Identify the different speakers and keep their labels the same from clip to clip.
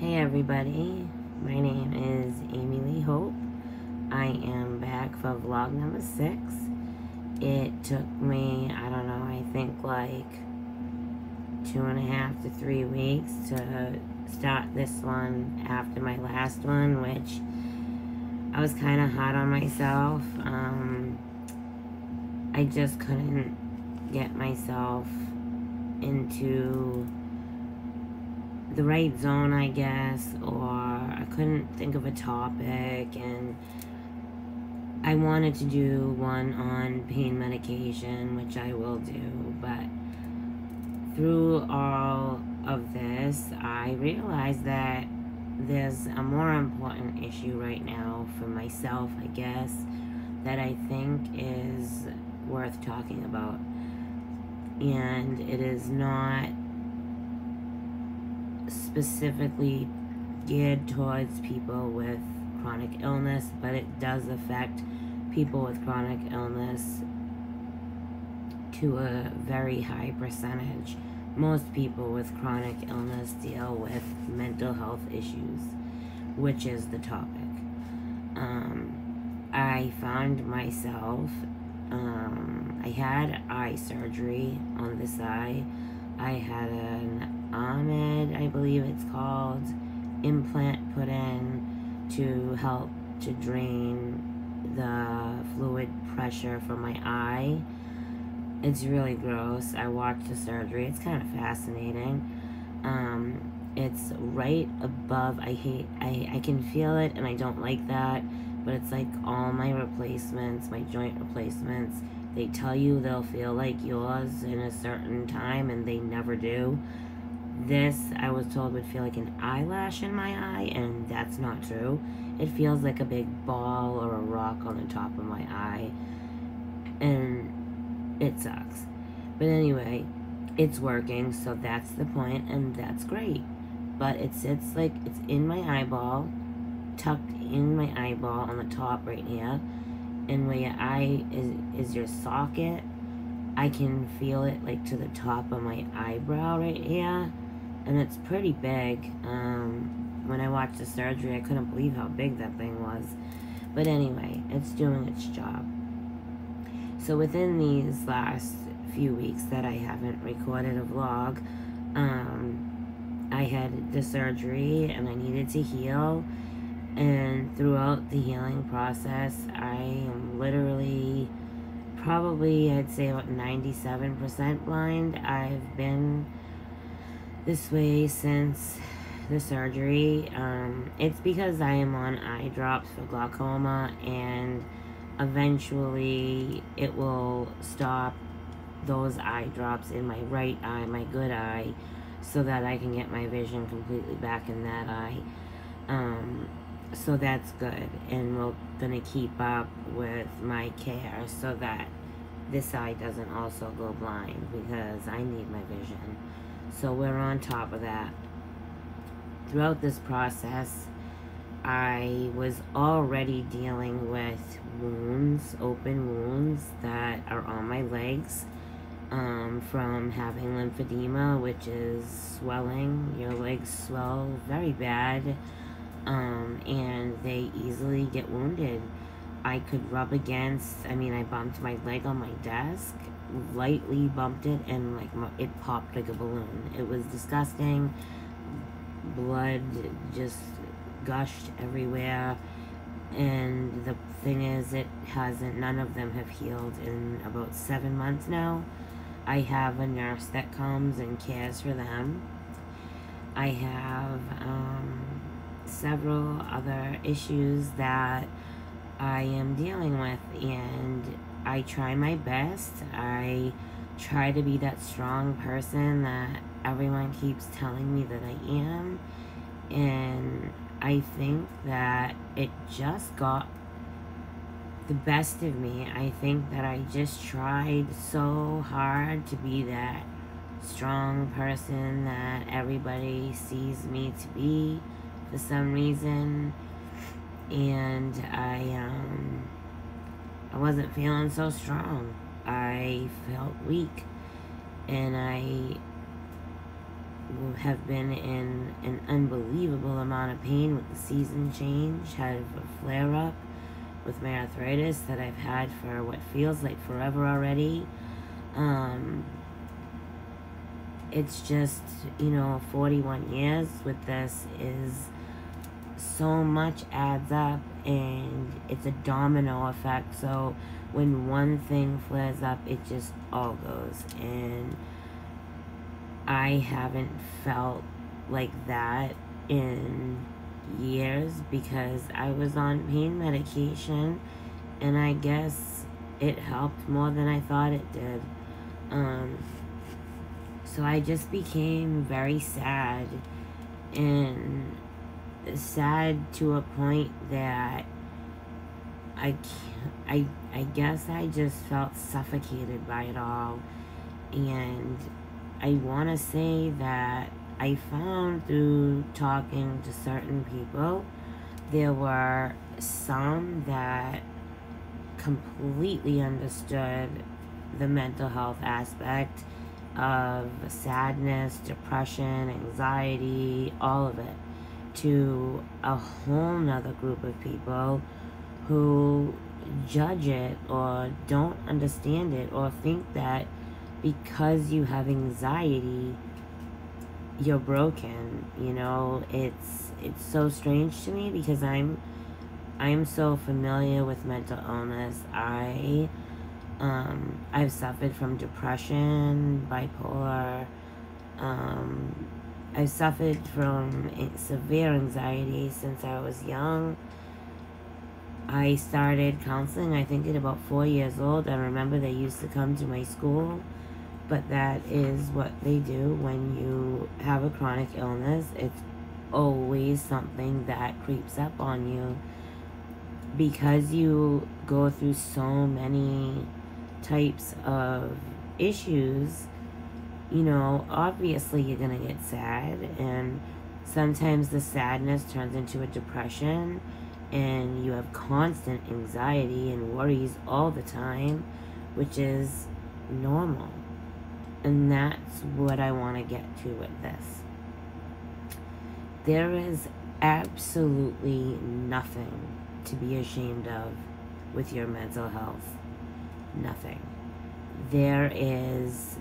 Speaker 1: Hey everybody, my name is Amylee Hope. I am back for vlog number six. It took me, I don't know, I think like two and a half to three weeks to start this one after my last one, which I was kind of hot on myself. Um, I just couldn't get myself into the right zone, I guess, or I couldn't think of a topic, and I wanted to do one on pain medication, which I will do, but through all of this, I realized that there's a more important issue right now for myself, I guess, that I think is worth talking about. And it is not specifically geared towards people with chronic illness, but it does affect people with chronic illness to a very high percentage. Most people with chronic illness deal with mental health issues, which is the topic. Um, I found myself, um, I had eye surgery on this eye. I had an Ahmed, I believe it's called, implant put in to help to drain the fluid pressure from my eye. It's really gross. I watched the surgery. It's kind of fascinating. Um, it's right above. I hate. I I can feel it, and I don't like that. But it's like all my replacements, my joint replacements. They tell you they'll feel like yours in a certain time, and they never do. This, I was told, would feel like an eyelash in my eye, and that's not true. It feels like a big ball or a rock on the top of my eye, and it sucks. But anyway, it's working, so that's the point, and that's great. But it sits like it's in my eyeball, tucked in my eyeball on the top right here, and where your eye is, is your socket, I can feel it like to the top of my eyebrow right here and it's pretty big. Um, when I watched the surgery, I couldn't believe how big that thing was. But anyway, it's doing its job. So within these last few weeks that I haven't recorded a vlog, um, I had the surgery and I needed to heal. And throughout the healing process, I am literally probably, I'd say about 97% blind. I've been this way since the surgery. Um, it's because I am on eye drops for glaucoma and eventually it will stop those eye drops in my right eye, my good eye, so that I can get my vision completely back in that eye. Um, so that's good and we're gonna keep up with my care so that this eye doesn't also go blind because I need my vision. So we're on top of that. Throughout this process, I was already dealing with wounds, open wounds that are on my legs um, from having lymphedema, which is swelling. Your legs swell very bad um, and they easily get wounded. I could rub against, I mean, I bumped my leg on my desk lightly bumped it and like it popped like a balloon. It was disgusting. Blood just gushed everywhere. And the thing is, it hasn't, none of them have healed in about seven months now. I have a nurse that comes and cares for them. I have um, several other issues that I am dealing with, and I try my best. I try to be that strong person that everyone keeps telling me that I am. And I think that it just got the best of me. I think that I just tried so hard to be that strong person that everybody sees me to be for some reason. And I, um, I wasn't feeling so strong. I felt weak. And I have been in an unbelievable amount of pain with the season change, had a flare up with my arthritis that I've had for what feels like forever already. Um, it's just, you know, 41 years with this is so much adds up and it's a domino effect. So when one thing flares up, it just all goes. And I haven't felt like that in years because I was on pain medication and I guess it helped more than I thought it did. Um, so I just became very sad and sad to a point that I I I guess I just felt suffocated by it all. And I want to say that I found through talking to certain people, there were some that completely understood the mental health aspect of sadness, depression, anxiety, all of it, to a whole nother group of people who judge it or don't understand it or think that because you have anxiety you're broken you know? It's it's so strange to me because i'm i'm so familiar with mental illness. I um i've suffered from depression bipolar um i've suffered from severe anxiety since i was young i started counseling i think at about four years old i remember they used to come to my school but that is what they do when you have a chronic illness. It's always something that creeps up on you because you go through so many types of issues. You know, obviously you're going to get sad, and sometimes the sadness turns into a depression, and you have constant anxiety and worries all the time, which is normal. And that's what I want to get to with this. There is absolutely nothing to be ashamed of with your mental health. Nothing. There is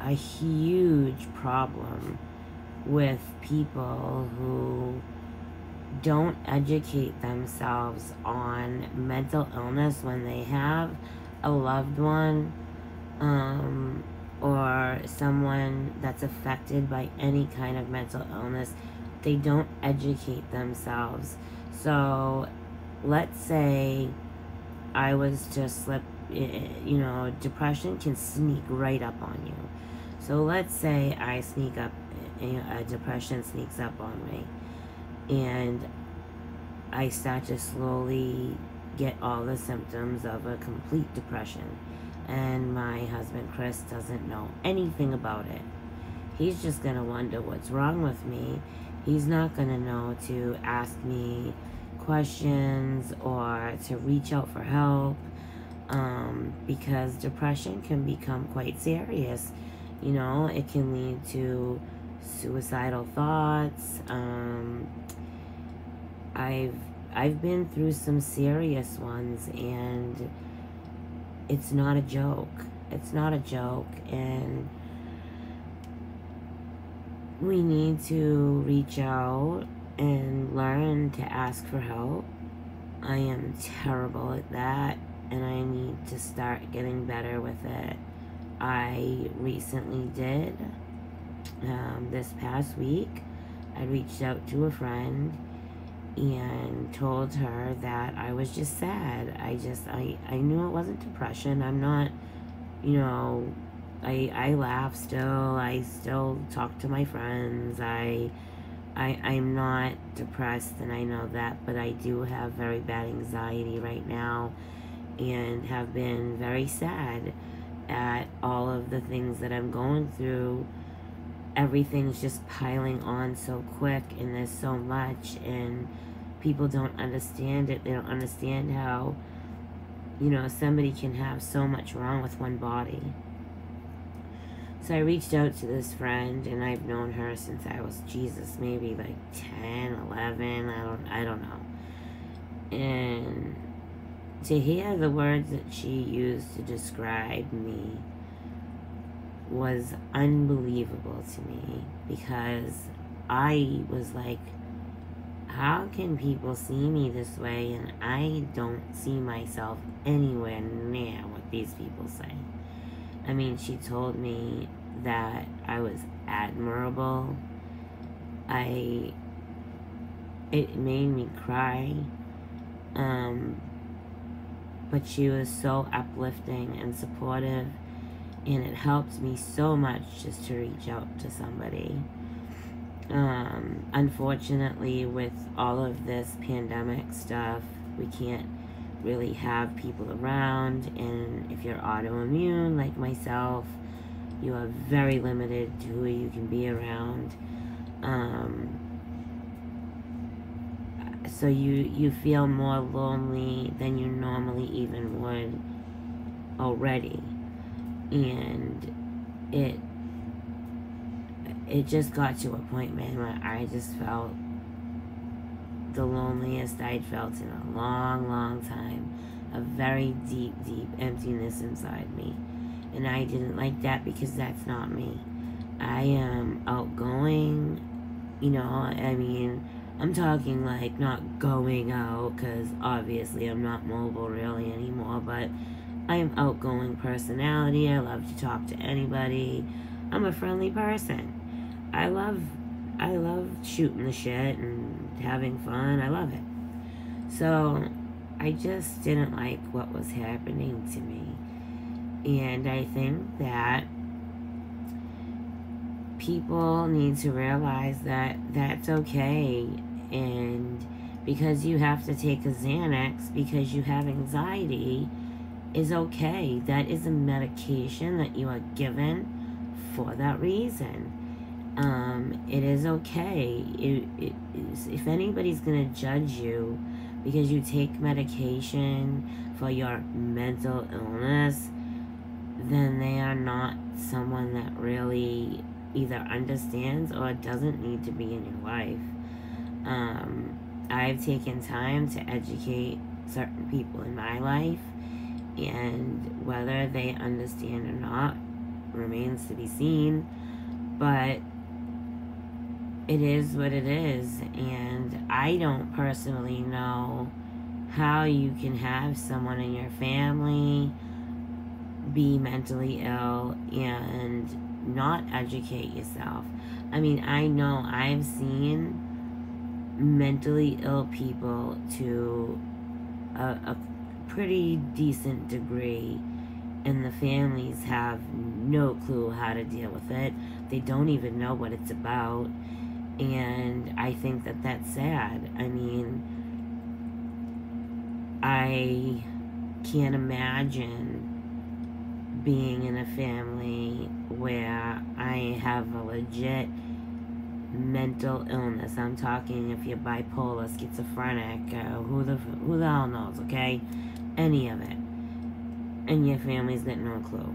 Speaker 1: a huge problem with people who don't educate themselves on mental illness when they have a loved one um, or someone that's affected by any kind of mental illness, they don't educate themselves. So, let's say I was to slip, Eh, you know, depression can sneak right up on you. So, let's say I sneak up, eh, eh, a depression sneaks up on me, and I start to slowly get all the symptoms of a complete depression and my husband Chris doesn't know anything about it. He's just gonna wonder what's wrong with me. He's not gonna know to ask me questions or to reach out for help um, because depression can become quite serious. You know, it can lead to suicidal thoughts. Um, I've I've been through some serious ones and it's not a joke. It's not a joke. And we need to reach out and learn to ask for help. I am terrible at that, and I need to start getting better with it. I recently did um, this past week. I reached out to a friend and told her that I was just sad. I just I I knew it wasn't depression. I'm not, you know, I I laugh still. I still talk to my friends. I I I'm not depressed and I know that, but I do have very bad anxiety right now and have been very sad at all of the things that I'm going through everything's just piling on so quick and there's so much and people don't understand it. They don't understand how, you know, somebody can have so much wrong with one body. So I reached out to this friend, and I've known her since I was Jesus, maybe like 10, 11, I don't, I don't know. And to hear the words that she used to describe me was unbelievable to me because I was like, how can people see me this way and I don't see myself anywhere near what these people say? I mean, she told me that I was admirable. I it made me cry. Um but she was so uplifting and supportive and it helped me so much just to reach out to somebody. Um, unfortunately, with all of this pandemic stuff, we can't really have people around. And if you're autoimmune, like myself, you are very limited to who you can be around. Um, so you you feel more lonely than you normally even would already. And it it just got to a point man where i just felt the loneliest i'd felt in a long long time. A very deep deep emptiness inside me. And i didn't like that because that's not me. I am outgoing you know i mean I'm talking like not going out because obviously I'm not mobile really anymore, but I am outgoing personality. I love to talk to anybody. I'm a friendly person. I love I love shooting the shit and having fun. I love it. So I just didn't like what was happening to me. And I think that people need to realize that that's okay and because you have to take a Xanax because you have anxiety is okay. That is a medication that you are given for that reason. Um, it is okay. It, it if anybody's going to judge you because you take medication for your mental illness, then they are not someone that really either understands or doesn't need to be in your life. Um, I've taken time to educate certain people in my life, and whether they understand or not remains to be seen. But it is what it is, and I don't personally know how you can have someone in your family be mentally ill and not educate yourself. I mean, I know I've seen mentally ill people to a, a pretty decent degree and the families have no clue how to deal with it. They don't even know what it's about. And i think that that's sad. I mean i can't imagine being in a family where i have a legit mental illness. I'm talking if you're bipolar, schizophrenic, uh, who the who the hell knows, okay? Any of it, and your family's got no clue.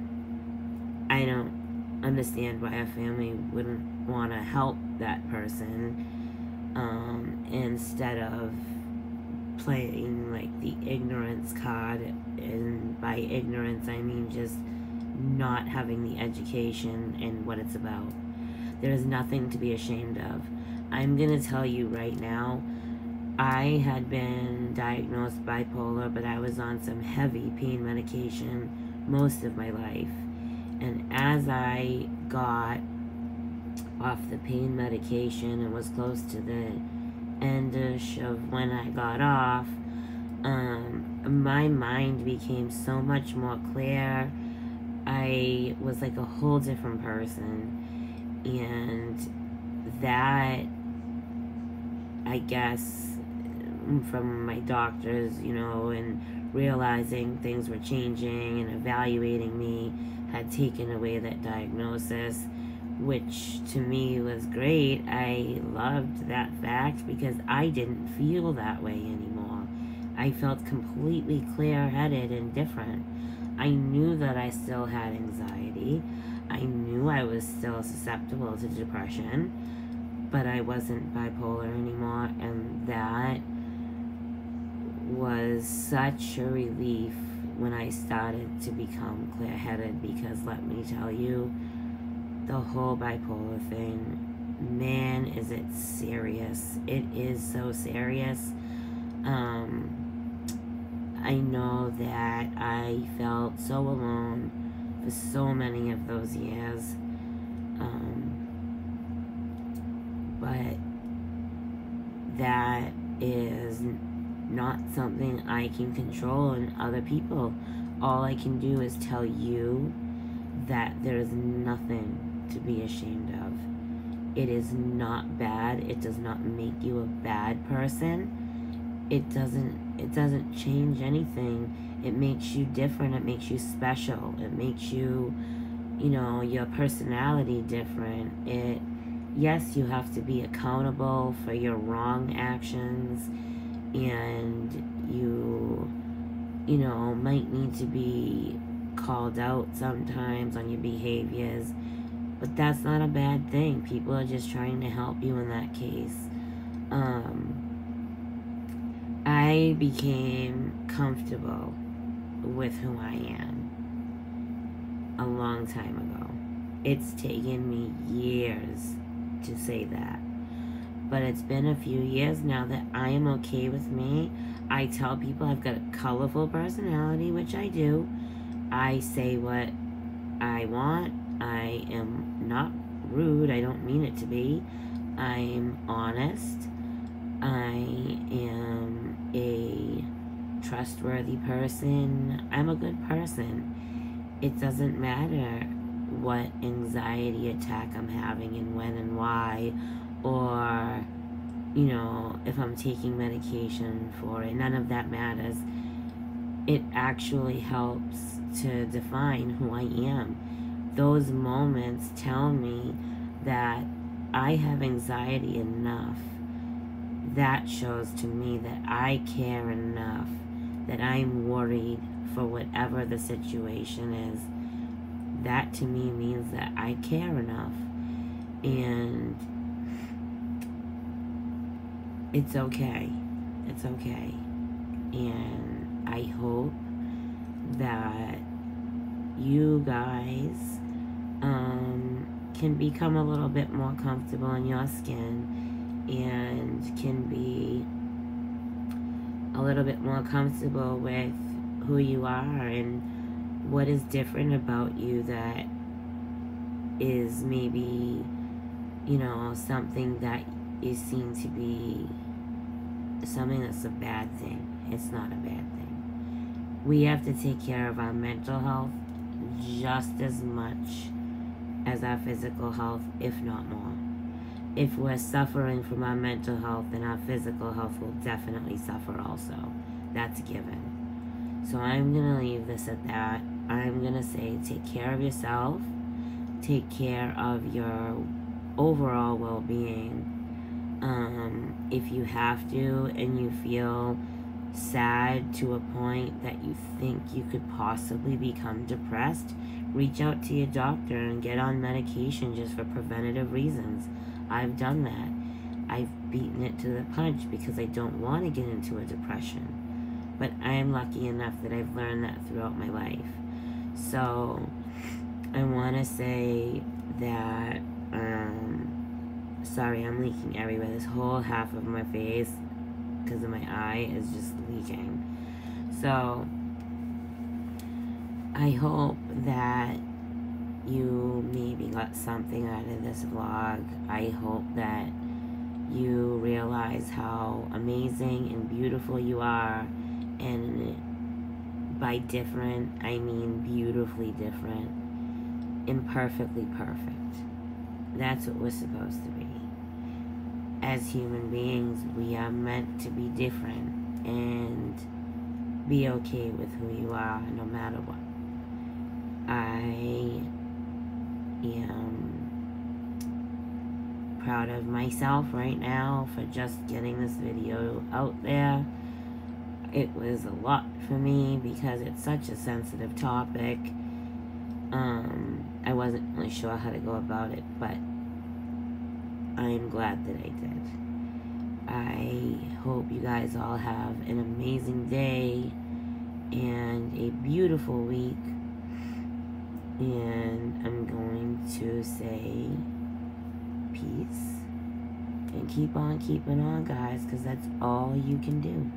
Speaker 1: I don't understand why a family wouldn't want to help that person um, instead of playing like the ignorance card. And by ignorance, I mean just not having the education and what it's about. There is nothing to be ashamed of. I'm going to tell you right now, I had been diagnosed bipolar, but I was on some heavy pain medication most of my life. And as I got off the pain medication and was close to the endish of when I got off, um, my mind became so much more clear. I was like a whole different person and that I guess mm, from my doctors, you know, and realizing things were changing and evaluating me had taken away that diagnosis, which to me was great. I loved that fact because I didn't feel that way anymore. I felt completely clear headed and different. I knew that I still had anxiety. I knew I was still susceptible to depression, but I wasn't bipolar anymore, and that was such a relief when I started to become clear headed because let me tell you, the whole bipolar thing, man, is it serious. It is so serious. Um, I know that I felt so alone for so many of those years. Um, but that is not something I can control in other people. All I can do is tell you that there is nothing to be ashamed of. It is not bad. It does not make you a bad person. It doesn't it doesn't change anything. It makes you different. It makes you special. It makes you you know, your personality different. It yes, you have to be accountable for your wrong actions and you you know might need to be called out sometimes on your behaviors but that's not a bad thing people are just trying to help you in that case um, i became comfortable with who i am a long time ago it's taken me years to say that but it's been a few years now that I am okay with me. I tell people I've got a colorful personality, which I do. I say what I want. I am not rude. I don't mean it to be. I'm honest. I am a trustworthy person. I'm a good person. It doesn't matter what anxiety attack I'm having and when and why or you know if i'm taking medication for it. None of that matters. It actually helps to define who i am. Those moments tell me that i have anxiety enough. That shows to me that i care enough that i'm worried for whatever the situation is that to me means that i care enough and it's okay. It's okay. And I hope that you guys um, can become a little bit more comfortable in your skin and can be a little bit more comfortable with who you are and what is different about you that is maybe, you know, something that is seen to be something that's a bad thing. It's not a bad thing. We have to take care of our mental health just as much as our physical health, if not more. If we're suffering from our mental health, then our physical health will definitely suffer also. That's given. So I'm going to leave this at that. I'm going to say take care of yourself, take care of your overall well being um, if you have to and you feel sad to a point that you think you could possibly become depressed, reach out to your doctor and get on medication just for preventative reasons. I've done that. I've beaten it to the punch because I don't want to get into a depression. But I am lucky enough that I've learned that throughout my life. So I want to say that um, Sorry, I'm leaking everywhere. This whole half of my face, because of my eye, is just leaking. So, I hope that you maybe got something out of this vlog. I hope that you realize how amazing and beautiful you are. And by different, I mean beautifully different. Imperfectly perfect. That's what we're supposed to be as human beings, we are meant to be different and be okay with who you are no matter what. I am proud of myself right now for just getting this video out there. It was a lot for me because it's such a sensitive topic. Um, I wasn't really sure how to go about it, but I am glad that I did. I hope you guys all have an amazing day and a beautiful week. And I'm going to say peace and keep on keeping on, guys, because that's all you can do.